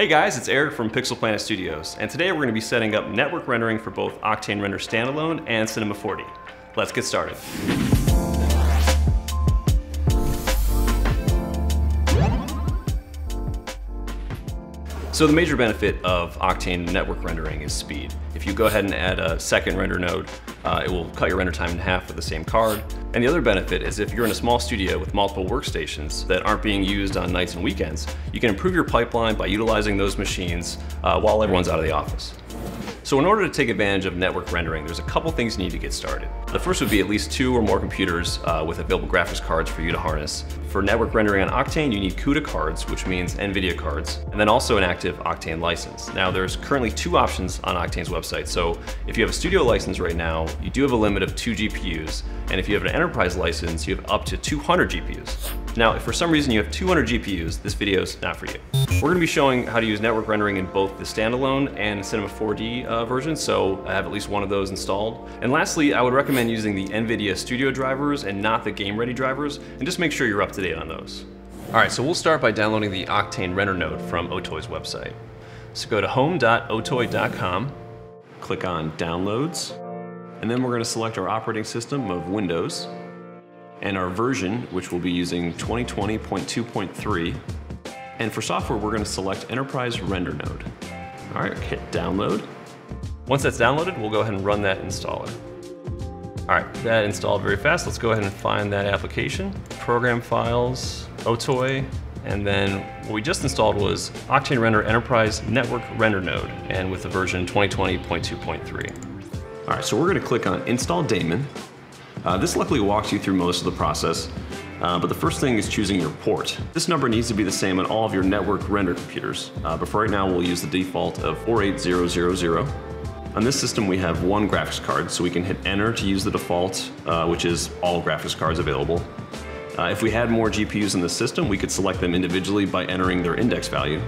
Hey guys, it's Eric from Pixel Planet Studios, and today we're going to be setting up network rendering for both Octane Render Standalone and Cinema 4D. Let's get started. So the major benefit of Octane network rendering is speed. If you go ahead and add a second render node, uh, it will cut your render time in half with the same card. And the other benefit is if you're in a small studio with multiple workstations that aren't being used on nights and weekends, you can improve your pipeline by utilizing those machines uh, while everyone's out of the office. So in order to take advantage of network rendering, there's a couple things you need to get started. The first would be at least two or more computers uh, with available graphics cards for you to harness. For network rendering on Octane, you need CUDA cards, which means NVIDIA cards, and then also an active Octane license. Now there's currently two options on Octane's website. So if you have a studio license right now, you do have a limit of two GPUs. And if you have an enterprise license, you have up to 200 GPUs. Now, if for some reason you have 200 GPUs, this video is not for you. We're gonna be showing how to use network rendering in both the standalone and Cinema 4D uh, version, so I have at least one of those installed. And lastly, I would recommend using the NVIDIA Studio drivers and not the game ready drivers, and just make sure you're up to on those. All right, so we'll start by downloading the Octane render node from Otoy's website. So go to home.otoy.com, click on Downloads, and then we're gonna select our operating system of Windows, and our version, which we'll be using 2020.2.3. And for software, we're gonna select Enterprise Render Node. All right, hit download. Once that's downloaded, we'll go ahead and run that installer. All right, that installed very fast. Let's go ahead and find that application. Program files, Otoy, and then what we just installed was Octane Render Enterprise Network Render Node, and with the version 2020.2.3. All right, so we're gonna click on Install Daemon, uh, this luckily walks you through most of the process, uh, but the first thing is choosing your port. This number needs to be the same on all of your network render computers, uh, but for right now we'll use the default of 48000. On this system we have one graphics card, so we can hit enter to use the default, uh, which is all graphics cards available. Uh, if we had more GPUs in the system, we could select them individually by entering their index value.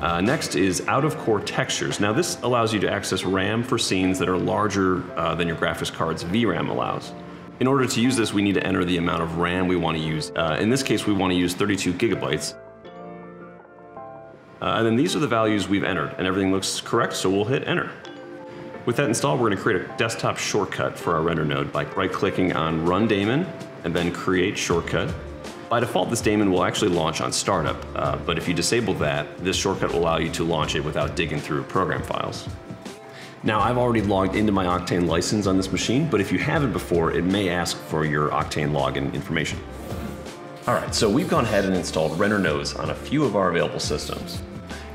Uh, next is out-of-core textures. Now this allows you to access RAM for scenes that are larger uh, than your graphics card's VRAM allows. In order to use this, we need to enter the amount of RAM we want to use. Uh, in this case, we want to use 32 gigabytes. Uh, and then these are the values we've entered, and everything looks correct, so we'll hit enter. With that installed, we're going to create a desktop shortcut for our render node by right-clicking on Run Daemon, and then Create Shortcut. By default, this daemon will actually launch on startup, uh, but if you disable that, this shortcut will allow you to launch it without digging through program files. Now, I've already logged into my Octane license on this machine, but if you haven't before, it may ask for your Octane login information. All right, so we've gone ahead and installed render nodes on a few of our available systems.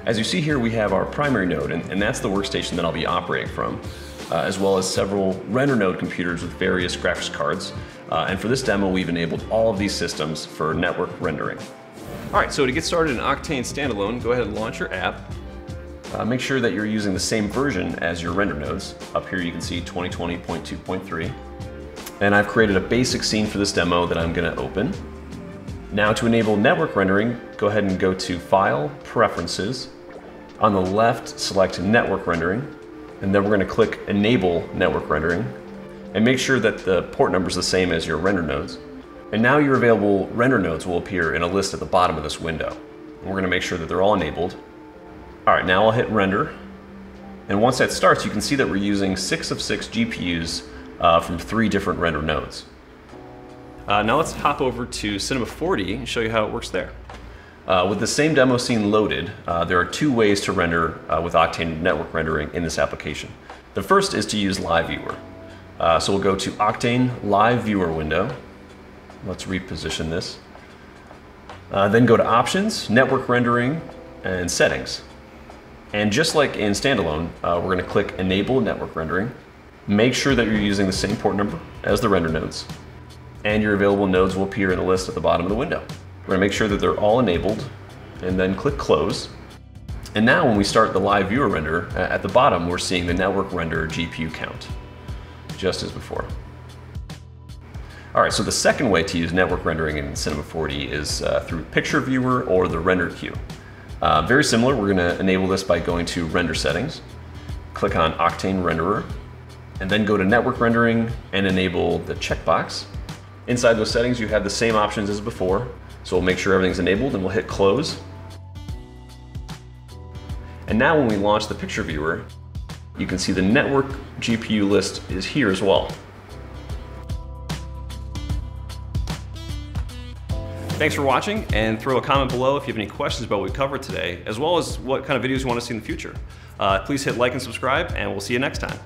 As you see here, we have our primary node, and, and that's the workstation that I'll be operating from uh, as well as several render node computers with various graphics cards. Uh, and for this demo, we've enabled all of these systems for network rendering. All right, so to get started in Octane Standalone, go ahead and launch your app. Uh, make sure that you're using the same version as your render nodes. Up here you can see 2020.2.3. And I've created a basic scene for this demo that I'm gonna open. Now to enable network rendering, go ahead and go to File, Preferences. On the left, select Network Rendering and then we're going to click Enable Network Rendering and make sure that the port number is the same as your render nodes. And now your available render nodes will appear in a list at the bottom of this window. And we're going to make sure that they're all enabled. All right, now I'll hit render. And once that starts, you can see that we're using six of six GPUs uh, from three different render nodes. Uh, now let's hop over to Cinema 4D and show you how it works there. Uh, with the same demo scene loaded, uh, there are two ways to render uh, with Octane network rendering in this application. The first is to use Live Viewer. Uh, so we'll go to Octane Live Viewer window. Let's reposition this. Uh, then go to Options, Network Rendering, and Settings. And just like in Standalone, uh, we're going to click Enable Network Rendering. Make sure that you're using the same port number as the render nodes. And your available nodes will appear in the list at the bottom of the window. We're gonna make sure that they're all enabled and then click close. And now when we start the live viewer render, at the bottom we're seeing the network render GPU count, just as before. All right, so the second way to use network rendering in Cinema 4D is uh, through Picture Viewer or the Render Queue. Uh, very similar, we're gonna enable this by going to Render Settings, click on Octane Renderer, and then go to Network Rendering and enable the checkbox. Inside those settings, you have the same options as before, so we'll make sure everything's enabled and we'll hit close. And now when we launch the picture viewer, you can see the network GPU list is here as well. Thanks for watching, and throw a comment below if you have any questions about what we covered today, as well as what kind of videos you want to see in the future. Uh, please hit like and subscribe, and we'll see you next time.